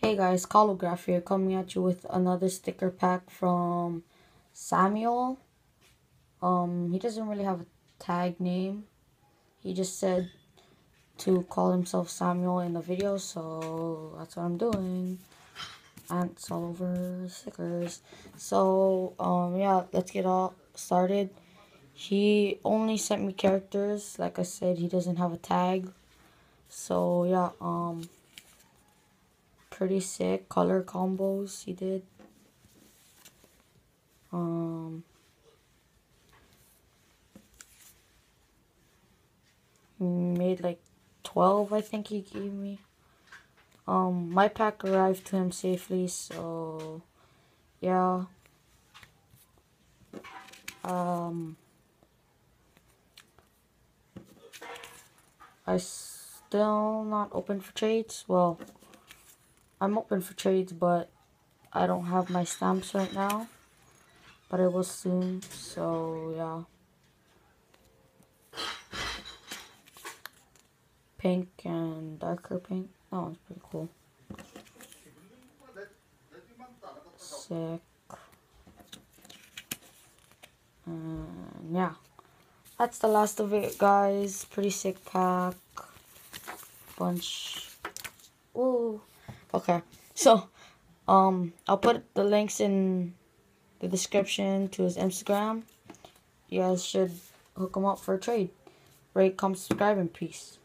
Hey guys, Kalo Graff here coming at you with another sticker pack from Samuel. Um, he doesn't really have a tag name. He just said to call himself Samuel in the video, so that's what I'm doing. Ants all over stickers. So, um, yeah, let's get all started. He only sent me characters. Like I said, he doesn't have a tag. So, yeah, um pretty sick color combos he did. Um, made like 12 I think he gave me. Um, my pack arrived to him safely, so yeah. Um, I still not open for trades. Well, I'm open for trades, but I don't have my stamps right now. But I will soon, so yeah. Pink and darker pink. That one's pretty cool. Sick. And yeah. That's the last of it, guys. Pretty sick pack. Bunch. Ooh. Okay, so um, I'll put the links in the description to his Instagram. You guys should hook him up for a trade. Rate, comment, subscribe, and peace.